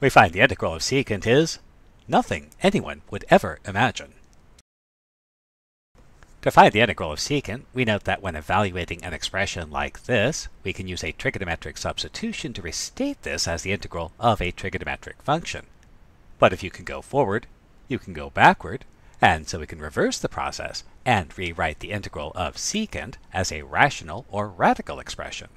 we find the integral of secant is nothing anyone would ever imagine. To find the integral of secant, we note that when evaluating an expression like this, we can use a trigonometric substitution to restate this as the integral of a trigonometric function. But if you can go forward, you can go backward, and so we can reverse the process and rewrite the integral of secant as a rational or radical expression.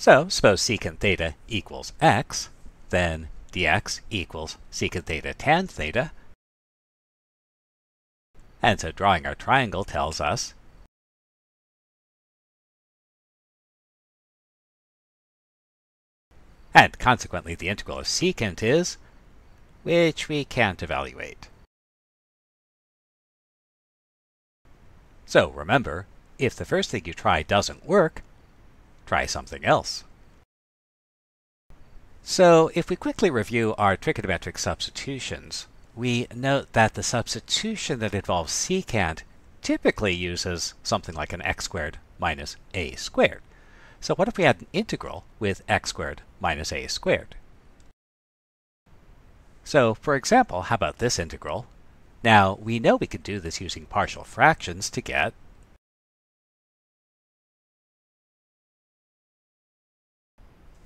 So suppose secant theta equals x, then dx equals secant theta tan theta. And so drawing our triangle tells us and consequently the integral of secant is, which we can't evaluate. So remember, if the first thing you try doesn't work, try something else. So if we quickly review our trigonometric substitutions, we note that the substitution that involves secant typically uses something like an x squared minus a squared. So what if we had an integral with x squared minus a squared? So for example, how about this integral? Now, we know we could do this using partial fractions to get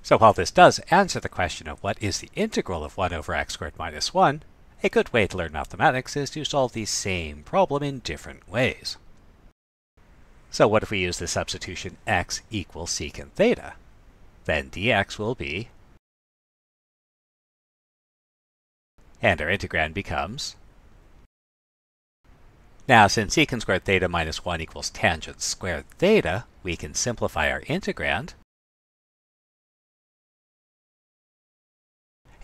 So while this does answer the question of what is the integral of 1 over x squared minus 1, a good way to learn mathematics is to solve the same problem in different ways. So what if we use the substitution x equals secant theta? Then dx will be, and our integrand becomes, now since secant squared theta minus 1 equals tangent squared theta, we can simplify our integrand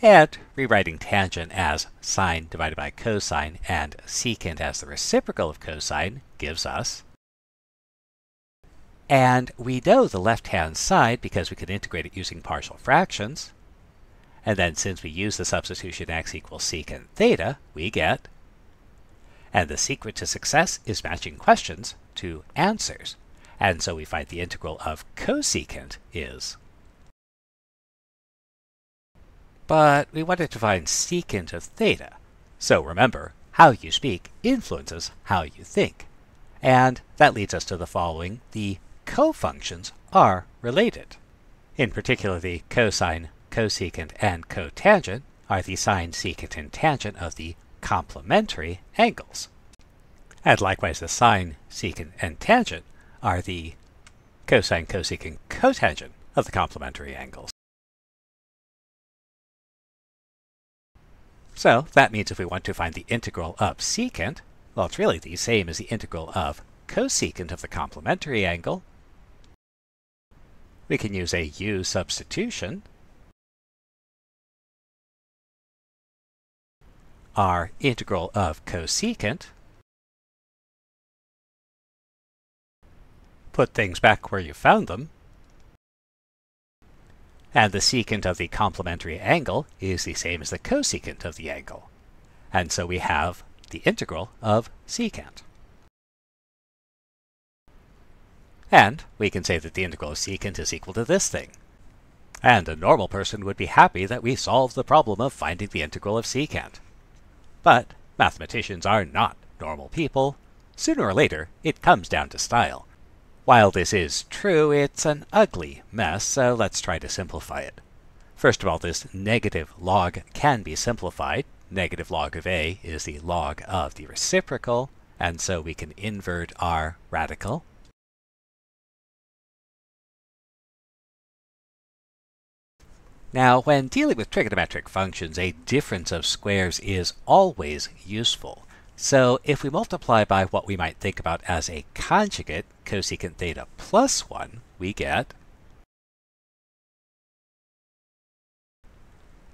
and rewriting tangent as sine divided by cosine and secant as the reciprocal of cosine gives us. And we know the left-hand side because we can integrate it using partial fractions. And then since we use the substitution x equals secant theta, we get. And the secret to success is matching questions to answers. And so we find the integral of cosecant is but we wanted to find secant of theta. So remember, how you speak influences how you think. And that leads us to the following. The cofunctions are related. In particular, the cosine, cosecant, and cotangent are the sine, secant, and tangent of the complementary angles. And likewise, the sine, secant, and tangent are the cosine, cosecant, cotangent of the complementary angles. So that means if we want to find the integral of secant, well, it's really the same as the integral of cosecant of the complementary angle. We can use a u substitution. Our integral of cosecant. Put things back where you found them. And the secant of the complementary angle is the same as the cosecant of the angle. And so we have the integral of secant. And we can say that the integral of secant is equal to this thing. And a normal person would be happy that we solved the problem of finding the integral of secant. But mathematicians are not normal people. Sooner or later, it comes down to style. While this is true, it's an ugly mess, so let's try to simplify it. First of all, this negative log can be simplified. Negative log of a is the log of the reciprocal, and so we can invert our radical. Now, when dealing with trigonometric functions, a difference of squares is always useful. So if we multiply by what we might think about as a conjugate, cosecant theta plus 1, we get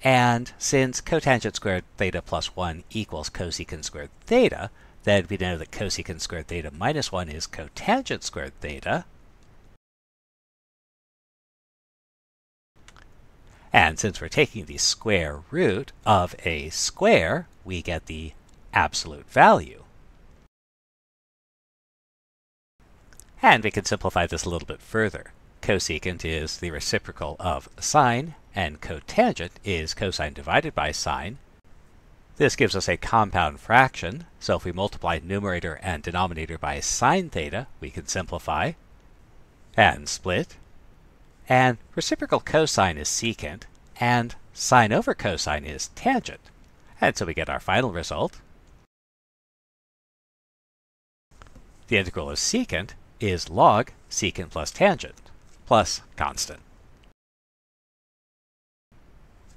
And since cotangent squared theta plus 1 equals cosecant squared theta, then we know that cosecant squared theta minus 1 is cotangent squared theta. And since we're taking the square root of a square, we get the absolute value. And we can simplify this a little bit further. cosecant is the reciprocal of sine, and cotangent is cosine divided by sine. This gives us a compound fraction, so if we multiply numerator and denominator by sine theta, we can simplify and split. And reciprocal cosine is secant, and sine over cosine is tangent. And so we get our final result. The integral of secant is log secant plus tangent, plus constant.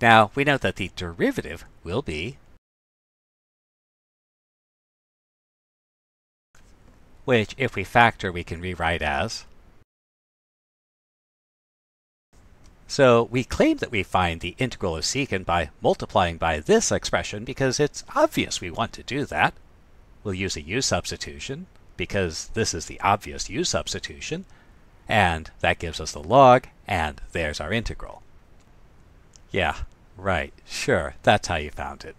Now, we note that the derivative will be which, if we factor, we can rewrite as So we claim that we find the integral of secant by multiplying by this expression because it's obvious we want to do that. We'll use a u substitution because this is the obvious u substitution, and that gives us the log, and there's our integral. Yeah, right, sure, that's how you found it.